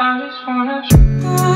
I just wanna.